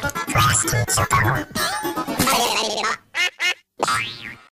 Простите, голубчик.